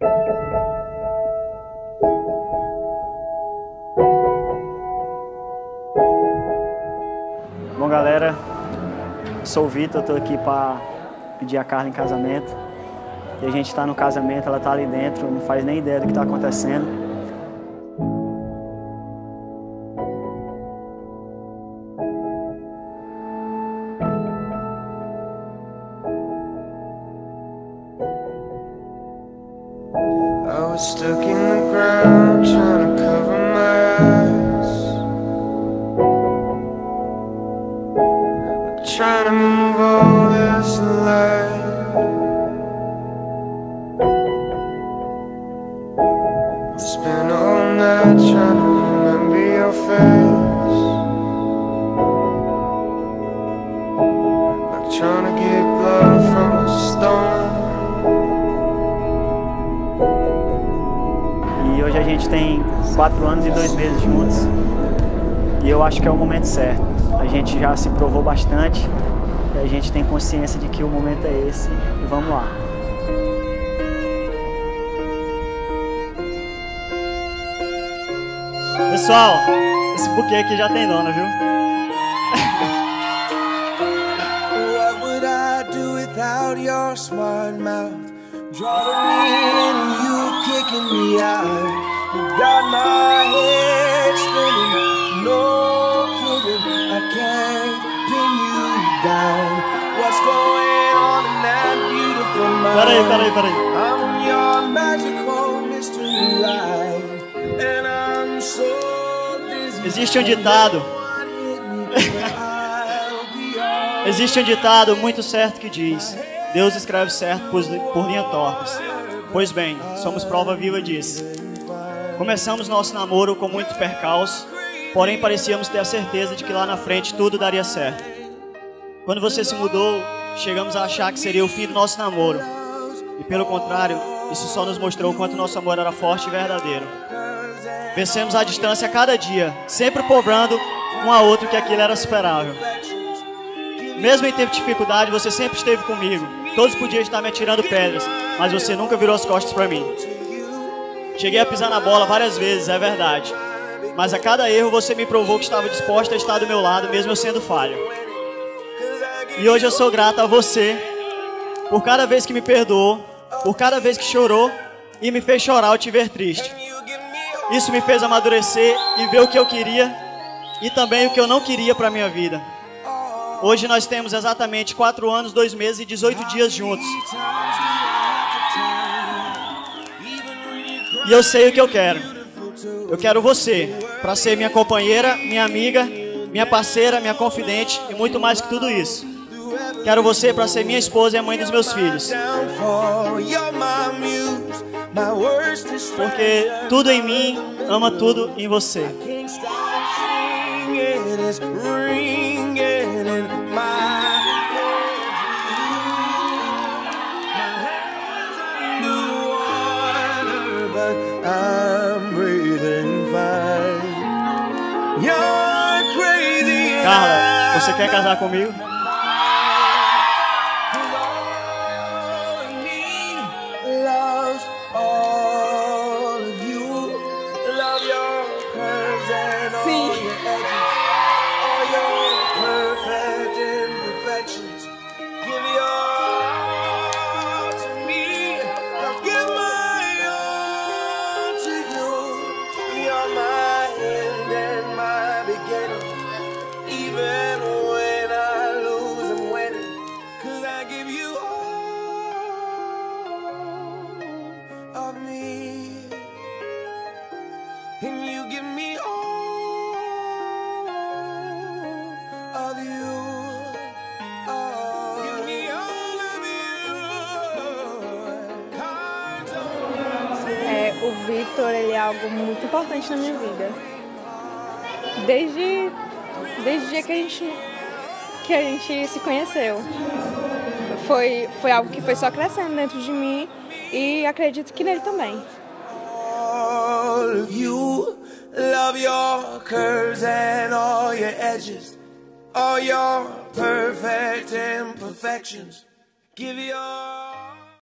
Bom, galera, sou o Vitor, estou aqui para pedir a Carla em casamento. E a gente está no casamento, ela está ali dentro, não faz nem ideia do que está acontecendo. I was stuck in the ground trying to cover my eyes. Trying to move all this light. I spent all night trying to remember your face. Like trying to get blood from gente tem quatro anos e dois meses juntos. E eu acho que é o momento certo. A gente já se provou bastante. E a gente tem consciência de que o momento é esse. E vamos lá. Pessoal, esse buquê aqui já tem dono, viu? What would I do without your smart mouth? Drawing me in and you kicking me out. You got my head spinning, no kidding. I can't pin you down. What's going on in that beautiful mind? Peraí, peraí, peraí. I'm your magical mystery light, and I'm so dizzy. Existe um ditado. Existe um ditado muito certo que diz: Deus escreve certo por, por linhas tortas. Pois bem, somos prova viva disso. Começamos nosso namoro com muito percalço, porém parecíamos ter a certeza de que lá na frente tudo daria certo. Quando você se mudou, chegamos a achar que seria o fim do nosso namoro. E pelo contrário, isso só nos mostrou o quanto nosso amor era forte e verdadeiro. Vencemos a distância cada dia, sempre provando um a outro que aquilo era superável. Mesmo em tempo de dificuldade, você sempre esteve comigo. Todos podiam estar me atirando pedras, mas você nunca virou as costas para mim. Cheguei a pisar na bola várias vezes, é verdade. Mas a cada erro você me provou que estava disposta a estar do meu lado, mesmo eu sendo falho. E hoje eu sou grato a você por cada vez que me perdoou, por cada vez que chorou e me fez chorar ao te ver triste. Isso me fez amadurecer e ver o que eu queria e também o que eu não queria para minha vida. Hoje nós temos exatamente 4 anos, 2 meses e 18 dias juntos. E eu sei o que eu quero. Eu quero você para ser minha companheira, minha amiga, minha parceira, minha confidente e muito mais que tudo isso. Quero você para ser minha esposa e a mãe dos meus filhos. Porque tudo em mim ama tudo em você. Você quer casar comigo? O Victor ele é algo muito importante na minha vida. Desde, desde o dia que a gente, que a gente se conheceu. Foi, foi algo que foi só crescendo dentro de mim e acredito que nele também. you. Love your curves and all your edges, all your perfect imperfections. Give your